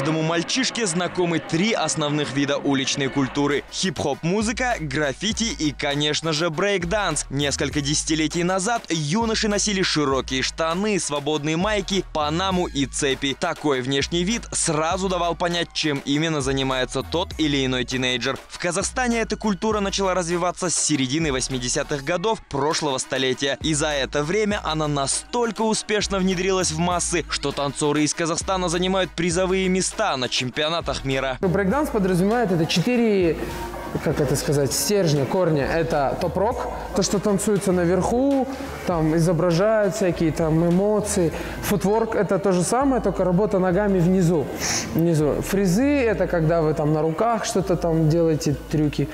Каждому мальчишке знакомы три основных вида уличной культуры. Хип-хоп музыка, граффити и, конечно же, брейк-данс. Несколько десятилетий назад юноши носили широкие штаны, свободные майки, панаму и цепи. Такой внешний вид сразу давал понять, чем именно занимается тот или иной тинейджер. В Казахстане эта культура начала развиваться с середины 80-х годов прошлого столетия. И за это время она настолько успешно внедрилась в массы, что танцоры из Казахстана занимают призовые места на чемпионатах мира. Брейкданс подразумевает это четыре как это сказать, стержня, корня. Это топ-рок, то, что танцуется наверху, там изображают всякие там эмоции. Футворк – это то же самое, только работа ногами внизу. внизу. Фризы – это когда вы там на руках что-то там делаете, трюки.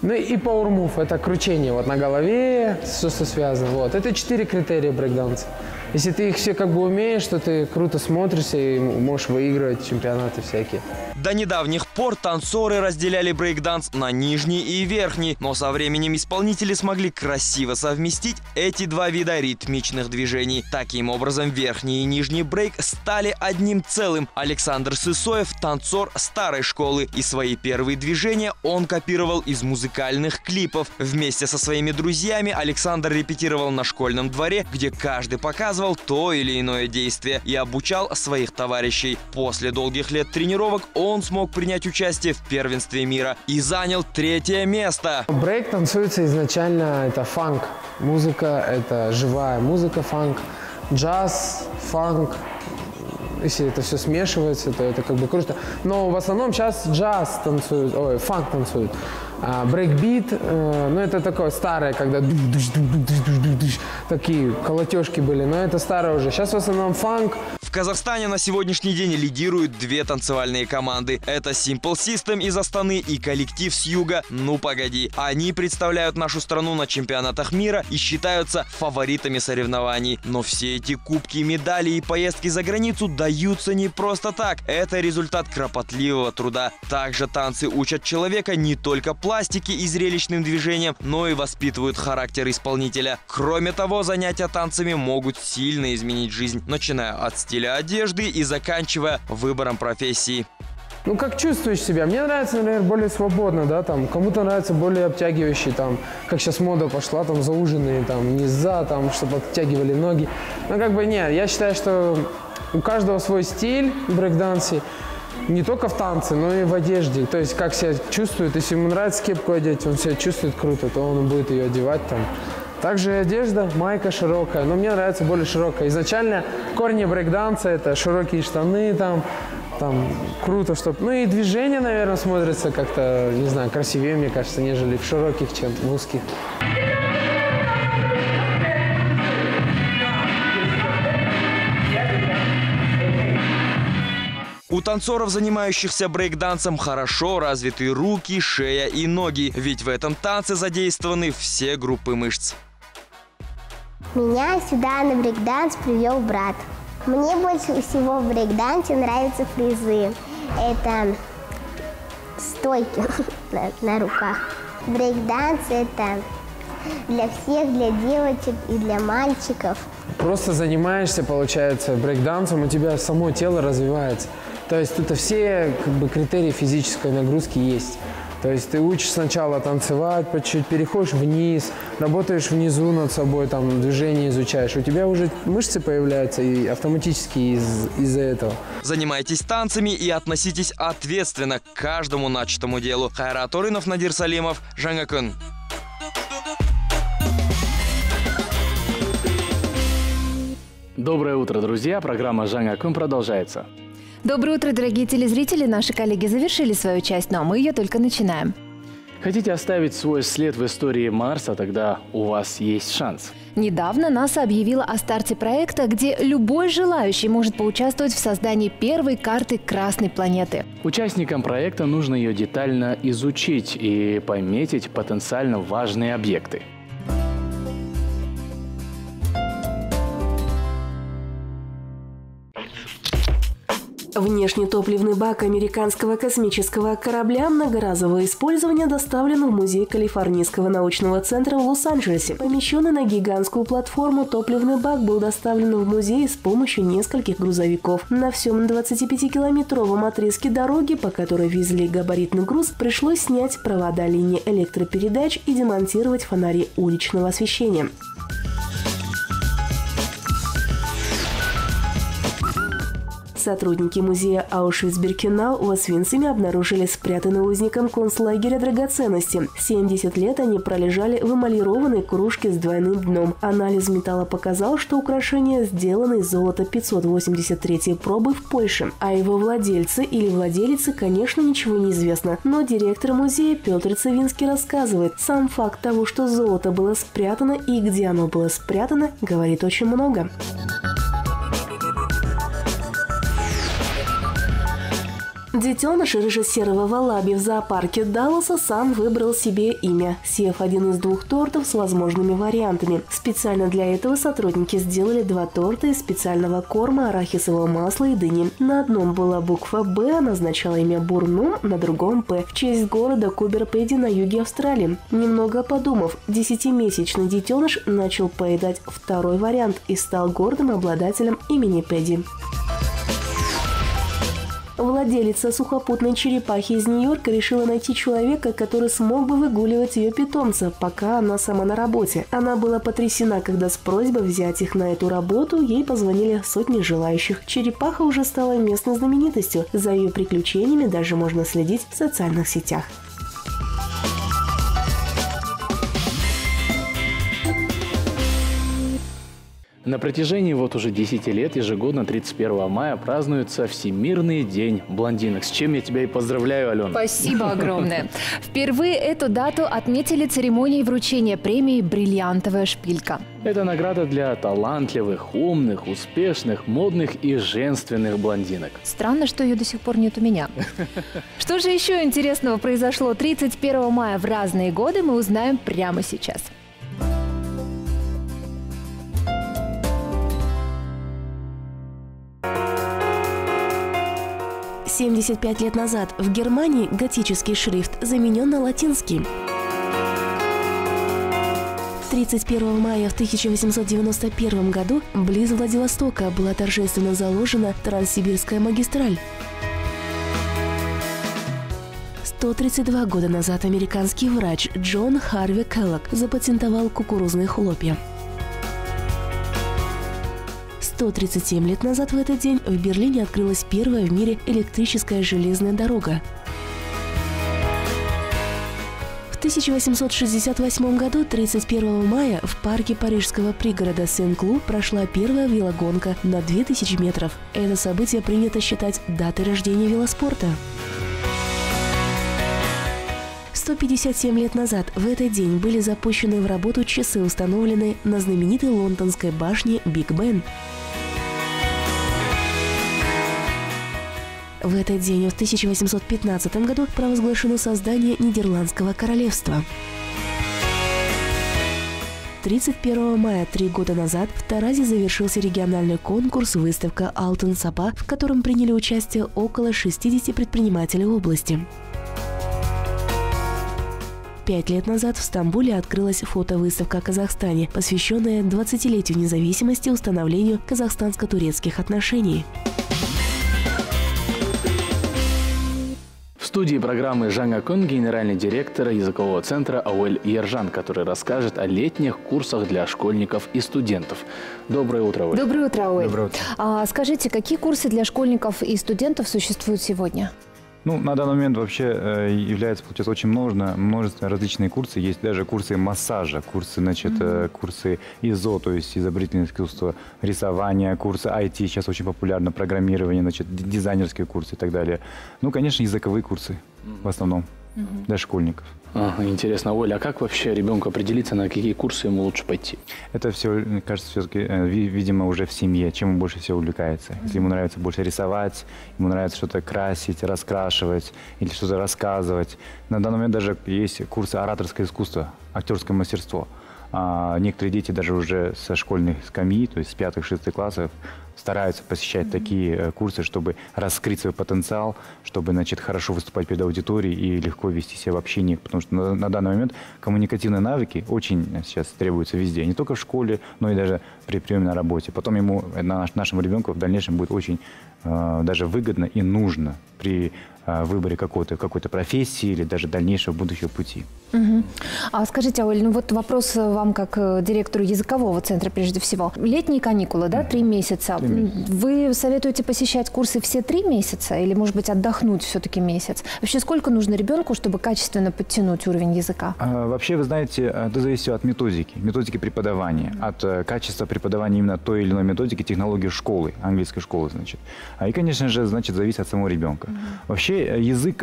Ну и Move – это кручение вот на голове, все, что связано. Вот. Это четыре критерия брейкданса. Если ты их все как бы умеешь, то ты круто смотришься и можешь выигрывать чемпионаты всякие. До недавних пор танцоры разделяли брейкданс на нижний и верхний, но со временем исполнители смогли красиво совместить эти два вида ритмичных движений. Таким образом, верхний и нижний брейк стали одним целым. Александр Сысоев – танцор старой школы, и свои первые движения он копировал из музыкальных клипов. Вместе со своими друзьями Александр репетировал на школьном дворе, где каждый показывал то или иное действие и обучал своих товарищей. После долгих лет тренировок он смог принять участие в первенстве мира и занял третье место. Брейк танцуется изначально, это фанк. Музыка – это живая музыка, фанк. Джаз, фанк, если это все смешивается, то это как бы круто. Но в основном сейчас джаз танцует, ой, фанк танцует. А, брейкбит, э, ну это такое старое, когда такие колотежки были, но это старое уже. Сейчас в основном фанк. Казахстане на сегодняшний день лидируют две танцевальные команды. Это Simple System из Астаны и коллектив с юга «Ну погоди». Они представляют нашу страну на чемпионатах мира и считаются фаворитами соревнований. Но все эти кубки, медали и поездки за границу даются не просто так. Это результат кропотливого труда. Также танцы учат человека не только пластике и зрелищным движениям, но и воспитывают характер исполнителя. Кроме того, занятия танцами могут сильно изменить жизнь, начиная от стиля одежды и заканчивая выбором профессии. Ну, как чувствуешь себя? Мне нравится, например, более свободно, да, там, кому-то нравится более обтягивающий, там, как сейчас мода пошла, там, зауженные, там, низа, там, чтобы обтягивали ноги. Ну, как бы, нет, я считаю, что у каждого свой стиль в брейкдансе, не только в танце, но и в одежде. То есть, как себя чувствует, если ему нравится кепку одеть, он себя чувствует круто, то он будет ее одевать, там, также одежда, майка широкая, но мне нравится более широкая. Изначально корни брейкданса это широкие штаны, там, там круто, чтобы... Ну и движение, наверное, смотрится как-то, не знаю, красивее, мне кажется, нежели в широких, чем в узких. Танцоров, занимающихся брейкдансом, хорошо развиты руки, шея и ноги, ведь в этом танце задействованы все группы мышц. Меня сюда на брейкданс привел брат. Мне больше всего в брейкдансе нравятся фризы. Это стойки на, на руках. Брейкданс это для всех, для девочек и для мальчиков. Просто занимаешься, получается, брейкдансом, у тебя само тело развивается. То есть это все как бы, критерии физической нагрузки есть. То есть ты учишь сначала танцевать, по чуть-чуть переходишь вниз, работаешь внизу над собой, там движение изучаешь. У тебя уже мышцы появляются и автоматически из- из-за этого. Занимайтесь танцами и относитесь ответственно к каждому начатому делу. Хайрат Орынов, Надир Салимов, Жангакун. Доброе утро, друзья! Программа «Жангакун» продолжается. Доброе утро, дорогие телезрители. Наши коллеги завершили свою часть, но мы ее только начинаем. Хотите оставить свой след в истории Марса? Тогда у вас есть шанс. Недавно НАСА объявила о старте проекта, где любой желающий может поучаствовать в создании первой карты Красной планеты. Участникам проекта нужно ее детально изучить и пометить потенциально важные объекты. Внешний топливный бак американского космического корабля многоразового использования доставлен в музей Калифорнийского научного центра в Лос-Анджелесе. Помещенный на гигантскую платформу топливный бак был доставлен в музей с помощью нескольких грузовиков. На всем 25-километровом отрезке дороги, по которой везли габаритный груз, пришлось снять провода линии электропередач и демонтировать фонари уличного освещения. Сотрудники музея Аушвиц-Биркенау в Освенциме обнаружили спрятанный узником концлагеря драгоценности. 70 лет они пролежали в эмалированной кружке с двойным дном. Анализ металла показал, что украшение сделано из золота 583 пробы в Польше. А его владельцы или владелицы, конечно, ничего не известно. Но директор музея Петр Цивинский рассказывает, сам факт того, что золото было спрятано и где оно было спрятано, говорит очень много. Детеныш режиссерова Валаби в зоопарке Далласа сам выбрал себе имя, съев один из двух тортов с возможными вариантами. Специально для этого сотрудники сделали два торта из специального корма, арахисового масла и дыни. На одном была буква «Б», назначала имя Бурнум, на другом «П» в честь города Куберпеди на юге Австралии. Немного подумав, десятимесячный детеныш начал поедать второй вариант и стал гордым обладателем имени Педи. Владелица сухопутной черепахи из Нью-Йорка решила найти человека, который смог бы выгуливать ее питомца, пока она сама на работе. Она была потрясена, когда с просьбой взять их на эту работу ей позвонили сотни желающих. Черепаха уже стала местной знаменитостью. За ее приключениями даже можно следить в социальных сетях. На протяжении вот уже 10 лет ежегодно 31 мая празднуется Всемирный день блондинок. С чем я тебя и поздравляю, Алена. Спасибо огромное. Впервые эту дату отметили церемонией вручения премии «Бриллиантовая шпилька». Это награда для талантливых, умных, успешных, модных и женственных блондинок. Странно, что ее до сих пор нет у меня. Что же еще интересного произошло 31 мая в разные годы, мы узнаем прямо сейчас. 75 лет назад в Германии готический шрифт заменен на латинский. 31 мая в 1891 году близ Владивостока была торжественно заложена Транссибирская магистраль. 132 года назад американский врач Джон Харви Келлок запатентовал кукурузные хлопья. 137 лет назад в этот день в Берлине открылась первая в мире электрическая железная дорога. В 1868 году, 31 мая, в парке парижского пригорода Сен-Клу прошла первая велогонка на 2000 метров. Это событие принято считать датой рождения велоспорта. 157 лет назад в этот день были запущены в работу часы, установленные на знаменитой лондонской башне Биг Бен. В этот день, в 1815 году, провозглашено создание Нидерландского королевства. 31 мая три года назад в Таразе завершился региональный конкурс «Выставка Алтен Сапа», в котором приняли участие около 60 предпринимателей области. Пять лет назад в Стамбуле открылась фотовыставка о Казахстане, посвященная 20-летию независимости и установлению казахстанско-турецких отношений. Студии программы Жанга Кун, генеральный директор языкового центра Ауэль Ержан, который расскажет о летних курсах для школьников и студентов. Доброе утро, Ауэль. Доброе утро, Ауэль. Доброе утро. А, скажите, какие курсы для школьников и студентов существуют сегодня? Ну, на данный момент вообще э, является, получается, очень множество, множество различные курсы. Есть даже курсы массажа, курсы, значит, mm-hmm. курсы ИЗО, то есть изобретательное искусство, рисование, курсы IT, сейчас очень популярно, программирование, значит, дизайнерские курсы и так далее. Ну, конечно, языковые курсы mm-hmm. в основном mm-hmm. для школьников. Ага, интересно, Оля, а как вообще ребенку определиться, на какие курсы ему лучше пойти? Это все, мне кажется, все-таки, э, видимо, уже в семье, чем он больше всего увлекается. Если ему нравится больше рисовать, ему нравится что-то красить, раскрашивать или что-то рассказывать. На данный момент даже есть курсы ораторское искусство, актерское мастерство. а некоторые дети даже уже со школьных скамьи, то есть с пятых-шестых классов, стараются посещать такие э, курсы, чтобы раскрыть свой потенциал, чтобы значит, хорошо выступать перед аудиторией и легко вести себя в общении. Потому что на, на данный момент коммуникативные навыки очень сейчас требуются везде. Не только в школе, но и даже при приеме на работе. Потом ему, наш, нашему ребенку в дальнейшем будет очень э, даже выгодно и нужно при э, выборе какой-то какой профессии или даже дальнейшего будущего пути. Угу. А скажите, Оль, ну вот вопрос вам как э, директору языкового центра прежде всего. Летние каникулы, да, три месяца. Три месяца. Вы советуете посещать курсы все три месяца или, может быть, отдохнуть все-таки месяц? Вообще, сколько нужно ребенку, чтобы качественно подтянуть уровень языка? А, вообще, вы знаете, это зависит от методики, методики преподавания, от э, качества преподавания именно той или иной методики, технологии школы, английской школы, значит. А и, конечно же, значит, зависит от самого ребенка. Угу. Вообще, э, язык,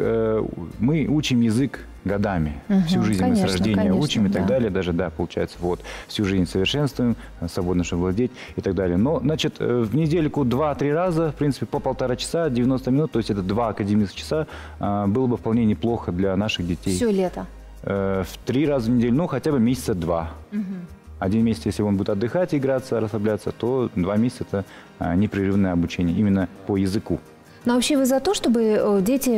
мы учим язык годами. Угу, всю жизнь конечно, мы с рождения конечно, учим и так да. далее. Даже, да, получается, вот, всю жизнь совершенствуем, свободно, чтобы владеть и так далее. Но, значит, э, в недельку два-три раза, в принципе, по полтора часа, 90 минут, то есть это два академических часа, а, было бы вполне неплохо для наших детей. Все лето? Э, в три раза в неделю, ну, хотя бы месяца два. Угу. Один месяц, если он будет отдыхать, играться, расслабляться, то два месяца – это а, непрерывное обучение именно по языку. Но вообще вы за то, чтобы э, дети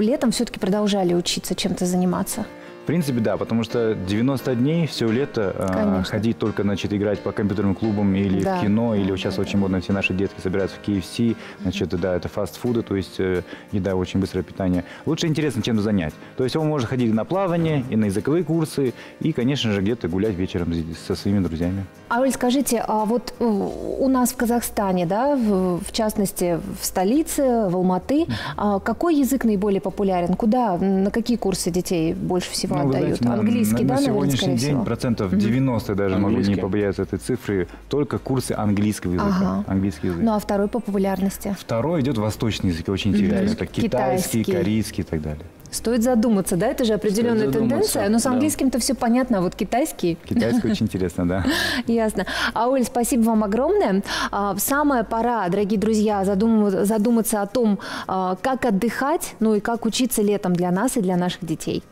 летом все-таки продолжали учиться, чем-то заниматься? Принципе, да, потому что 90 дней все лето э, ходить только, значит, играть по компьютерным клубам или да. в кино, или сейчас очень модно, все наши детки собираются в KFC, значит, да, это фастфуды, то есть э, еда, очень быстрое питание. Лучше интересно чем-то занять. То есть он может ходить на плавание, и на языковые курсы, и, конечно же, где-то гулять вечером со своими друзьями. А, Оль, скажите, а вот э, у нас в Казахстане, да, в, в частности, в столице, в Алматы, а какой язык наиболее популярен? Куда, на какие курсы детей больше всего ну, отдают? Знаете, Английский, на, да, на сегодняшний наверное, день всего? процентов 90 даже Английский. могу не побояться этой цифры, только курсы английского языка. Ага. Английский язык. Ну а второй по популярности? Второй идет восточный язык, очень интересно. Это китайский, китайский, корейский и так далее. Стоит задуматься, да? Это же определенная тенденция. Но с английским-то да. все понятно, а вот китайский... Китайский очень интересно, да. Ясно. Ауль, спасибо вам огромное. А, самая пора, дорогие друзья, задуматься о том, а, как отдыхать, ну и как учиться летом для нас и для наших детей.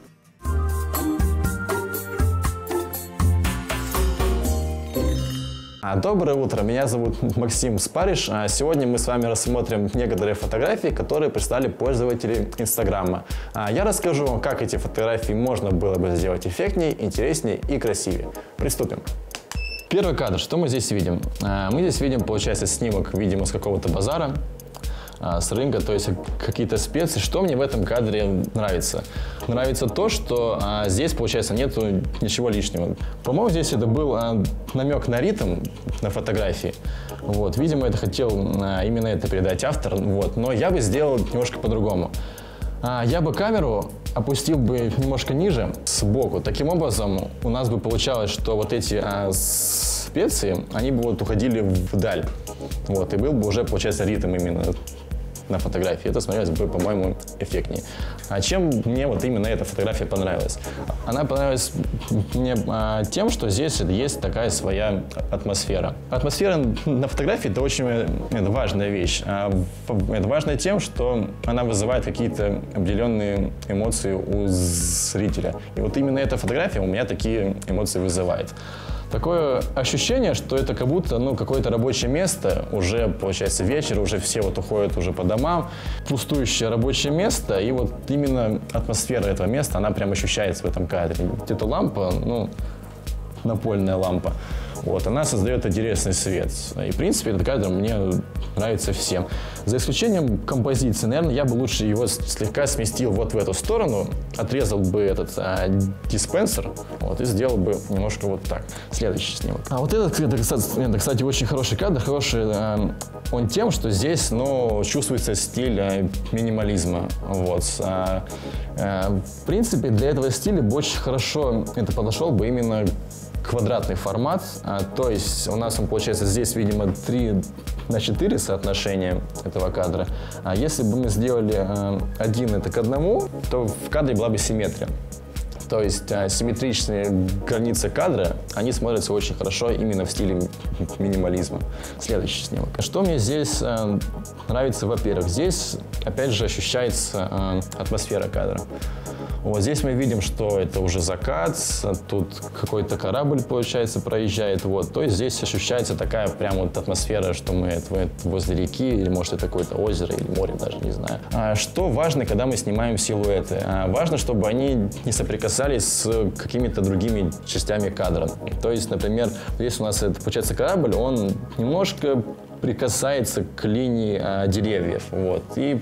Доброе утро, меня зовут Максим Спариш. А, сегодня мы с вами рассмотрим некоторые фотографии, которые прислали пользователи Инстаграма. А, я расскажу как эти фотографии можно было бы сделать эффектнее, интереснее и красивее. Приступим. Первый кадр, что мы здесь видим? Мы здесь видим, получается, снимок, видимо, с какого-то базара. А, с рынка, то есть какие-то специи. Что мне в этом кадре нравится? Нравится то, что а, здесь, получается, нету ничего лишнего. По-моему, здесь это был а, намек на ритм на фотографии. Вот, видимо, это хотел а, именно это передать автор, вот, но я бы сделал немножко по-другому. А, я бы камеру опустил бы немножко ниже, сбоку. Таким образом, у нас бы получалось, что вот эти а, специи, они бы вот уходили вдаль. Вот, и был бы уже, получается, ритм именно на фотографии. Это смотрелось бы, по-моему, эффектнее. А чем мне вот именно эта фотография понравилась? Она понравилась мне а, тем, что здесь есть такая своя атмосфера. Атмосфера на фотографии – это очень это важная вещь. А, это важно тем, что она вызывает какие-то определенные эмоции у зрителя. И вот именно эта фотография у меня такие эмоции вызывает такое ощущение, что это как будто ну, какое-то рабочее место, уже получается вечер, уже все вот уходят уже по домам, пустующее рабочее место, и вот именно атмосфера этого места, она прям ощущается в этом кадре. Эта лампа, ну, напольная лампа, вот, она создает интересный свет. И, в принципе, этот кадр мне нравится всем. За исключением композиции. Наверное, я бы лучше его слегка сместил вот в эту сторону, отрезал бы этот а, диспенсер, вот, и сделал бы немножко вот так. Следующий снимок. А вот этот, это, кстати, очень хороший кадр. Хороший а, он тем, что здесь, ну, чувствуется стиль а, минимализма. Вот. А, а, в принципе, для этого стиля очень хорошо это подошел бы именно квадратный формат, а, то есть у нас он получается здесь, видимо, 3 на 4 соотношение этого кадра. А если бы мы сделали а, один это к одному, то в кадре была бы симметрия. То есть а, симметричные границы кадра, они смотрятся очень хорошо именно в стиле минимализма. Следующий снимок. Что мне здесь а, нравится, во-первых, здесь опять же ощущается а, атмосфера кадра. Вот здесь мы видим, что это уже закат, тут какой-то корабль, получается, проезжает. Вот. То есть здесь ощущается такая прям вот атмосфера, что мы возле реки, или может это какое-то озеро или море, даже не знаю. А что важно, когда мы снимаем силуэты? А важно, чтобы они не соприкасались с какими-то другими частями кадра. То есть, например, здесь у нас это, получается корабль, он немножко прикасается к линии а, деревьев. Вот. И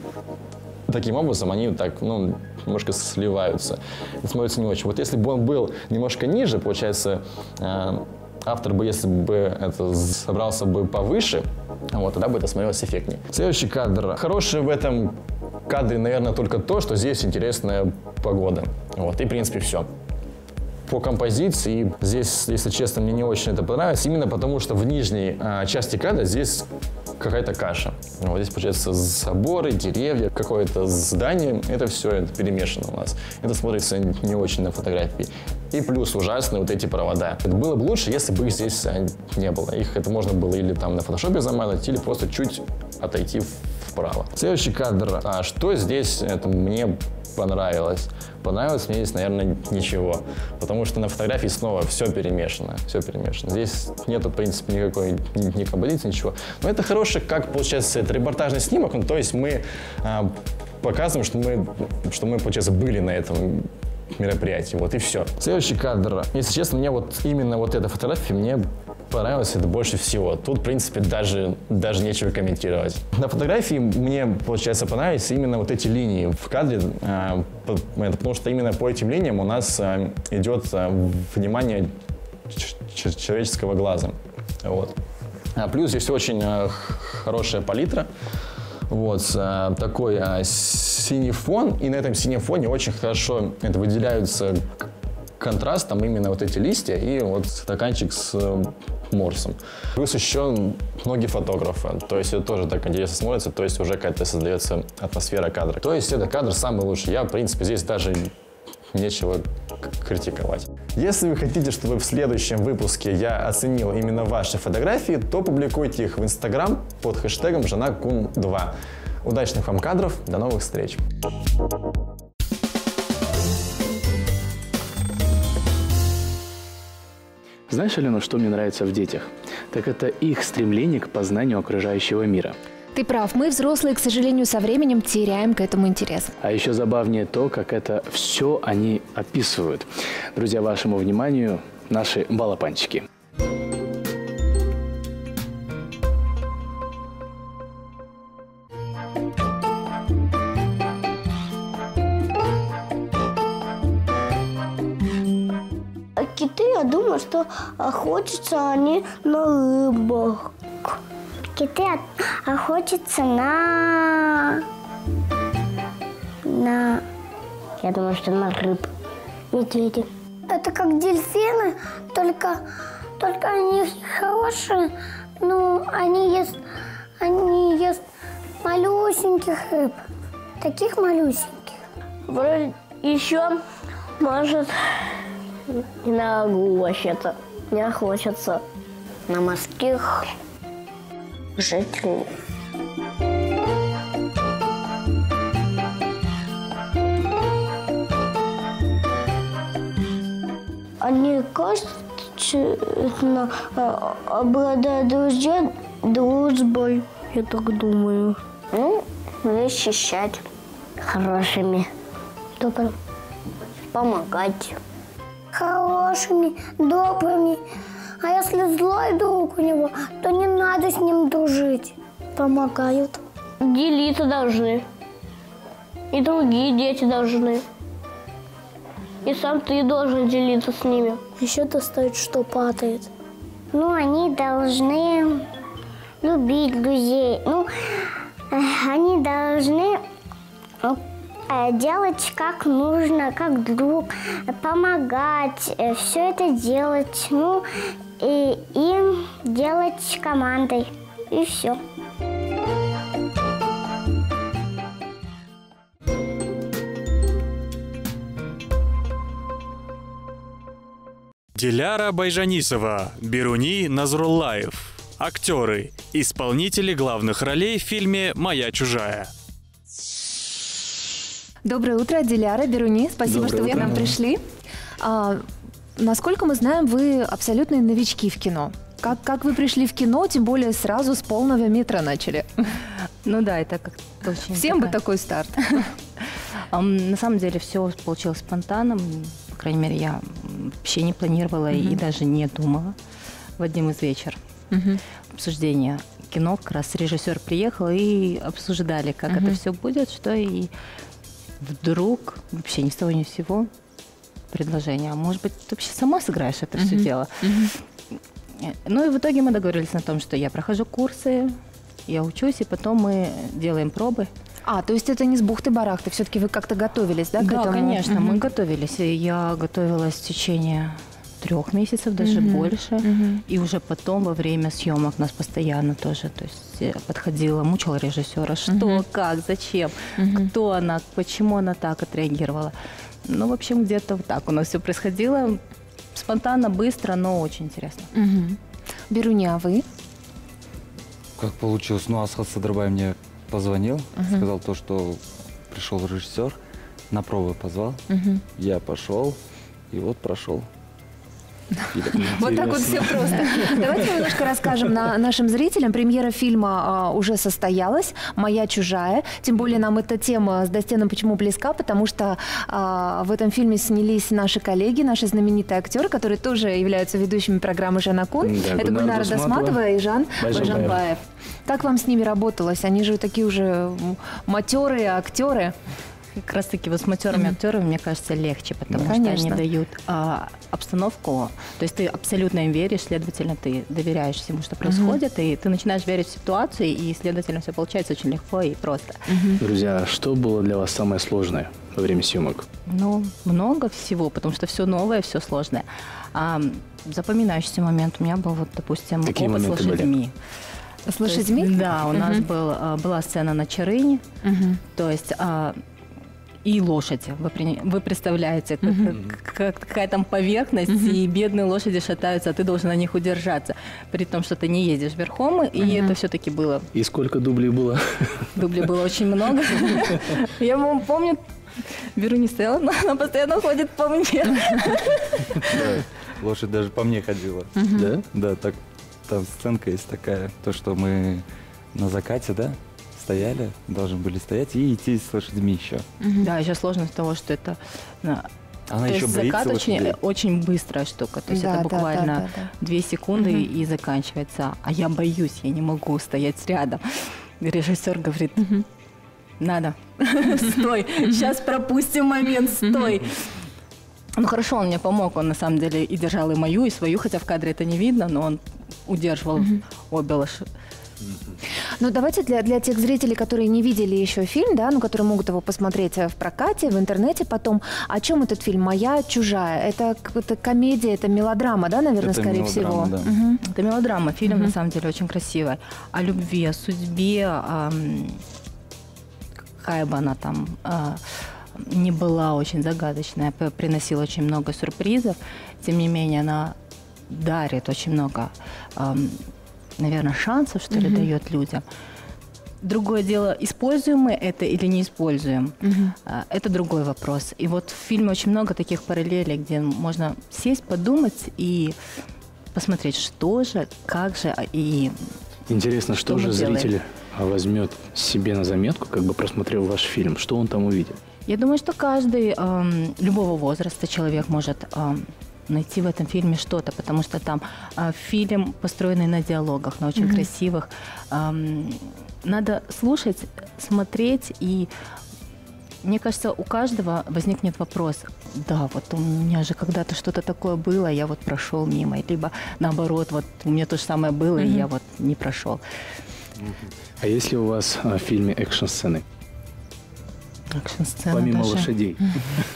таким образом они так, ну, немножко сливаются. Это смотрится не очень. Вот если бы он был немножко ниже, получается, э, автор бы, если бы это собрался бы повыше, вот, тогда бы это смотрелось эффектнее. Следующий кадр. Хороший в этом кадре, наверное, только то, что здесь интересная погода. Вот, и, в принципе, все по композиции. Здесь, если честно, мне не очень это понравилось, именно потому что в нижней а, части кадра здесь какая-то каша. Вот здесь, получается, заборы, деревья, какое-то здание. Это все это перемешано у нас. Это смотрится не очень на фотографии. И плюс ужасные вот эти провода. Это было бы лучше, если бы их здесь а, не было. Их это можно было или там на фотошопе замазать, или просто чуть отойти вправо. Следующий кадр. А что здесь это мне понравилось? Понравилось мне здесь, наверное, ничего. Потому что на фотографии снова все перемешано. Все перемешано. Здесь нету, в принципе, никакой ни, ни композиции, ничего. Но это хороший, как получается, это репортажный снимок. Ну, то есть мы а, показываем, что мы, что мы, получается, были на этом мероприятии. Вот и все. Следующий кадр. Если честно, мне вот именно вот эта фотография мне понравилось это больше всего. Тут, в принципе, даже, даже нечего комментировать. На фотографии мне, получается, понравились именно вот эти линии в кадре, э, потому что именно по этим линиям у нас э, идет э, внимание человеческого глаза. Вот. А плюс здесь очень хорошая палитра. Вот, такой синий фон, и на этом синем фоне очень хорошо это выделяются контрастом именно вот эти листья и вот стаканчик с Морсом. Плюс еще многие фотографы, то есть это тоже так интересно смотрится, то есть уже какая-то создается атмосфера кадра. То есть этот кадр самый лучший. Я, в принципе, здесь даже нечего критиковать. Если вы хотите, чтобы в следующем выпуске я оценил именно ваши фотографии, то публикуйте их в Инстаграм под хэштегом ЖенаКун2. Удачных вам кадров, до новых встреч! Знаешь, Алена, что мне нравится в детях? Так это их стремление к познанию окружающего мира. Ты прав, мы, взрослые, к сожалению, со временем теряем к этому интерес. А еще забавнее то, как это все они описывают. Друзья, вашему вниманию наши балапанчики. Что охотятся они на рыбах. Киты охотятся на... на... Я думаю, что на рыб. Медведи. Это как дельфины, только, только они хорошие, но они ест, они ест малюсеньких рыб. Таких малюсеньких. Вроде еще может не могу вообще-то. Не хочется на морских жителей. Они качественно обладают друзья дружбой, я так думаю. Ну, защищать хорошими, добрым, помогать хорошими, добрыми. А если злой друг у него, то не надо с ним дружить. Помогают. Делиться должны. И другие дети должны. И сам ты должен делиться с ними. Еще достать, что падает. Ну, они должны любить друзей. Ну, они должны Э, делать как нужно, как друг, помогать, э, все это делать, ну, и, и делать командой, и все. Диляра Байжанисова, Беруни Назруллаев. Актеры, исполнители главных ролей в фильме «Моя чужая». Доброе утро, Диляра, Беруни. Спасибо, Доброе что вы к утро. нам пришли. А, насколько мы знаем, вы абсолютные новички в кино. Как, как вы пришли в кино, тем более сразу с полного метра начали? Ну да, это как-то очень... Всем бы такая- такой старт. На самом деле все получилось спонтанно. По крайней мере, я вообще не планировала и даже не думала в один из вечер обсуждения кино. Как раз режиссер приехал и обсуждали, как это все будет, что и вдруг, вообще ни с того ни с сего, предложение. А может быть, ты вообще сама сыграешь это все дело? Э, Ну и в итоге мы договорились на том, что я прохожу курсы, я учусь, и потом мы делаем пробы. А, то есть это не с бухты-барахты, все-таки вы как-то готовились, да, к Да, этому? конечно, Мгм. мы готовились. И я готовилась в течение трех месяцев, даже Мгм, больше. мгм. И уже потом, во время съемок, нас постоянно тоже, то есть э, подходила, мучила режиссера, что, Мгм. как, зачем, Мгм. кто она, почему она так отреагировала. Ну, в общем, где-то вот так у нас все происходило. Спонтанно, быстро, но очень интересно. Мгм. Беруни, а вы? Как получилось? Ну, Асхат Садрабай мне позвонил, сказал то, что пришел режиссер, на пробы позвал. Мгм. Я пошел, и вот прошел. Вот так вот все просто. Давайте немножко расскажем на нашим зрителям. Премьера фильма а, уже состоялась «Моя чужая». Тем более нам эта тема с Достеном почему близка, потому что а, в этом фильме снялись наши коллеги, наши знаменитые актеры, которые тоже являются ведущими программы «Жана Кун». Да, Это Гульнара Досматова и Жан. Байжанбаев. Как вам с ними работалось? Они же такие уже матерые актеры. Как раз таки вот с матерыми актерами, мне кажется, легче, потому Ну, что конечно. они дают а, обстановку. То есть ты абсолютно им веришь, следовательно, ты доверяешь всему, что происходит, и ты начинаешь верить в ситуацию, и, следовательно, все получается очень легко и просто. Друзья, а что было для вас самое сложное во время съемок? Ну, много всего, потому что все новое, все сложное. А, запоминающийся момент у меня был, вот, допустим, Какие опыт с моменты были? лошадьми. С То есть, лошадьми? да, у нас был, а, была сцена на Чарыне, Мгм. то есть а, и лошади. Вы, при- вы представляете, как, как- какая там поверхность, и бедные лошади шатаются, а ты должен на них удержаться. При том, что ты не ездишь верхом, и это все-таки было. И сколько дублей было? Дублей было очень много. Я помню, Беру не стояла, но она постоянно ходит по мне. Лошадь даже по мне ходила. Да? Да, так, там сценка есть такая, то, что мы на закате, да, стояли, должны были стоять и идти с лошадьми еще. Да, еще сложность того, что это... Она то еще есть закат очень, лошадей. очень быстрая штука. То есть Да, это буквально да, да, да. две секунды и, и заканчивается. А я боюсь, я не могу стоять рядом. Режиссер говорит, надо, стой, сейчас пропустим момент, стой. Ну хорошо, он мне помог, он на самом деле и держал и мою, и свою, хотя в кадре это не видно, но он удерживал обе лошади. Ну, давайте для, для тех зрителей, которые не видели еще фильм, да, ну, которые могут его посмотреть э, в прокате, в интернете потом. О чем этот фильм? «Моя чужая». Это какая-то комедия, это мелодрама, да, наверное, Это скорее всего? да. Мгм. Это мелодрама, фильм на самом деле очень красивый. О любви, о судьбе, ам, какая бы она там а, не была очень загадочная, приносила очень много сюрпризов, тем не менее она дарит очень много, наверное, шансов, что ли, дает людям. Другое дело, используем мы это или не используем, а, это другой вопрос. И вот в фильме очень много таких параллелей, где можно сесть, подумать и посмотреть, что же, как же, а, и Интересно, что, Что же делаем? зритель а, возьмет себе на заметку, как бы просмотрел ваш фильм? Что он там увидит? Я думаю, что каждый эм, любого возраста человек может эм, найти в этом фильме что-то, потому что там э, фильм построенный на диалогах, на очень красивых. Эм, надо слушать, смотреть и мне кажется, у каждого возникнет вопрос, да, вот у меня же когда-то что-то такое было, я вот прошел мимо, либо наоборот, вот у меня то же самое было, и я вот не прошел. А есть ли у вас а, в фильме экшн-сцены? Помимо даже. лошадей.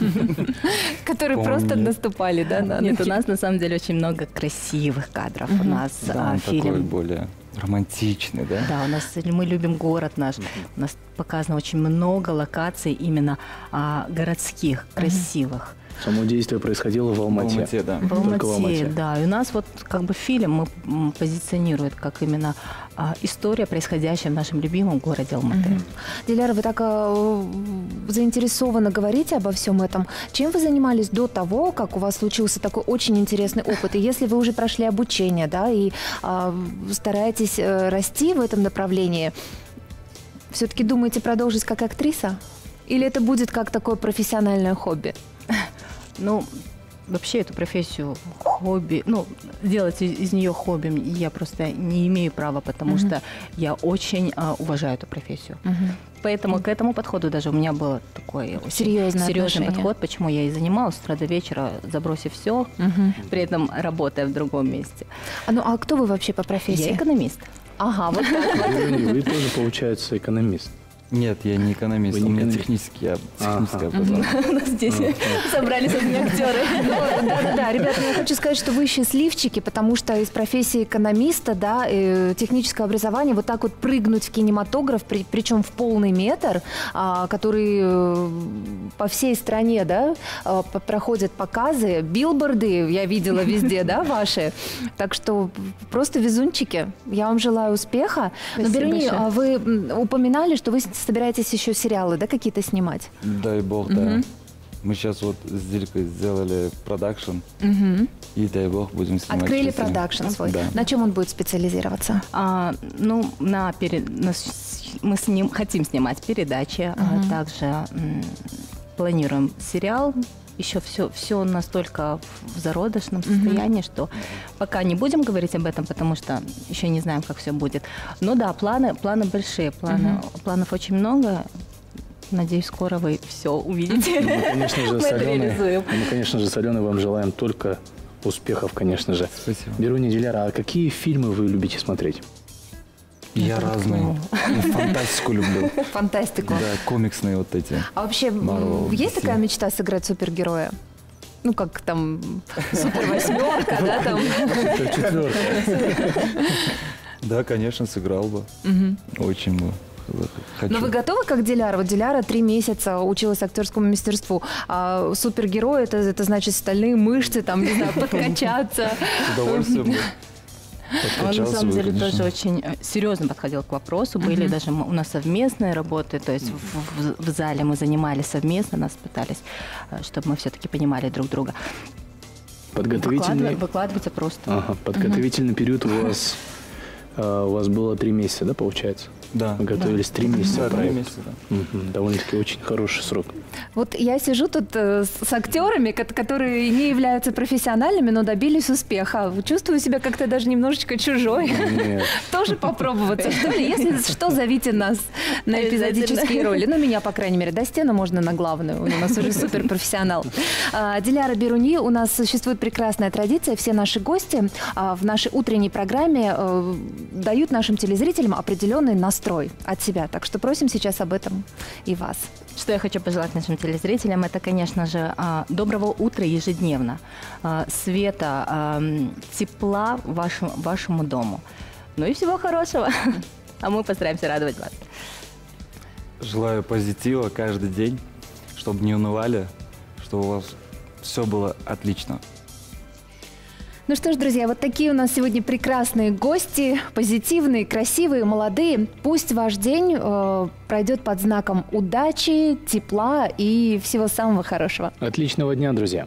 Которые просто наступали, да, на Нет, у нас на самом деле очень много красивых кадров. У нас а, фильм. более романтичный, да? Да, у нас мы любим город наш. У нас показано очень много локаций именно а, городских, красивых. Само действие происходило в Алмате. В Алмате, да. В Только в Алмате, Алмате. да. И у нас вот как бы фильм мы позиционирует как именно а, история, происходящая в нашем любимом городе Алматы. Диляра, вы так э, заинтересованно говорите обо всем этом. Чем вы занимались до того, как у вас случился такой очень интересный опыт? И если вы уже прошли обучение, да, и а, стараетесь э, расти в этом направлении, все-таки думаете продолжить как актриса? Или это будет как такое профессиональное хобби? Ну, вообще эту профессию хобби, ну, сделать из, из нее хобби я просто не имею права, потому Мгм. что я очень а, уважаю эту профессию. Поэтому к этому подходу даже у меня был такой серьезный отношение. подход, почему я и занималась с утра до вечера, забросив все, при этом работая в другом месте. А, ну, а кто вы вообще по профессии? Я экономист. Ага, вот так вот. Вы тоже, получается, экономист. Нет, я не экономист, Вы не у меня технический, я техническое образование. Здесь собрались одни актеры. Да-да-да, ребята, я хочу сказать, что вы счастливчики, потому что из профессии экономиста, да, э, техническое образование, вот так вот прыгнуть в кинематограф, при- причем в полный метр, а, который э, по всей стране, да, а, проходят показы, билборды, я видела везде, да, ваши. Так что просто везунчики. Я вам желаю успеха. Но, большое. а вы упоминали, что вы с- собираетесь еще сериалы, да, какие-то снимать? Дай бог, да. Мы сейчас вот с Дилькой сделали продакшн, Мгм. и дай бог будем снимать. Открыли продакшн свой. Да. На чем он будет специализироваться? А, ну, на, пере- на мы с ним хотим снимать передачи, а Мгм. также м, планируем сериал. Еще все, все настолько в зародышном состоянии, что пока не будем говорить об этом, потому что еще не знаем, как все будет. Но да, планы, планы большие, планы, Мгм. планов очень много. Надеюсь, скоро вы все увидите. Мы, конечно же, с Аленой, реализуем. мы, конечно же, с Аленой вам желаем только успехов, конечно же. Спасибо. Беруни Диляра, а какие фильмы вы любите смотреть? Я разные. И Фантастику люблю. Фантастику. Да, комиксные вот эти. А вообще, Marvel, есть DC. такая мечта сыграть супергероя? Ну, как там супер восьмерка, да, там. Да, конечно, сыграл бы. Очень бы. Хочу. Но вы готовы, как Диляра? Вот Диляра три месяца училась актерскому мастерству. А супергерой это, это значит стальные мышцы, там, не знаю, подкачаться. С удовольствием. Он на самом деле конечно. тоже очень э, серьезно подходил к вопросу. Были Мгм. даже у нас совместные работы, то есть в, в- в зале мы занимались совместно, нас пытались, э, чтобы мы все-таки понимали друг друга. Подготовительный, Выкладывать, выкладывайте просто. ага, подготовительный период у вас, э, у вас было три месяца, да, получается? Да. Готовились три месяца. Да, три проекту. месяца, да. Мгм, Довольно-таки очень хороший срок. Вот я сижу тут э, с, актерами, ко- которые не являются профессиональными, но добились успеха. Чувствую себя как-то даже немножечко чужой. Нет. Тоже попробоваться, что ли? Если что, зовите нас на эпизодические роли. Ну, меня, по крайней мере, до стены можно на главную. У нас уже суперпрофессионал. А, Диляра Беруни, у нас существует прекрасная традиция. Все наши гости а, в нашей утренней программе э, дают нашим телезрителям определенный настрой от себя. Так что просим сейчас об этом и вас. Что я хочу пожелать нашим телезрителям, это, конечно же, а, доброго утра ежедневно, а, света, а, тепла вашему, вашему дому. Ну и всего хорошего. А мы постараемся радовать вас. Желаю позитива каждый день, чтобы не унывали, чтобы у вас все было отлично. Ну что ж, друзья, вот такие у нас сегодня прекрасные гости, позитивные, красивые, молодые. Пусть ваш день э, пройдет под знаком удачи, тепла и всего самого хорошего. Отличного дня, друзья.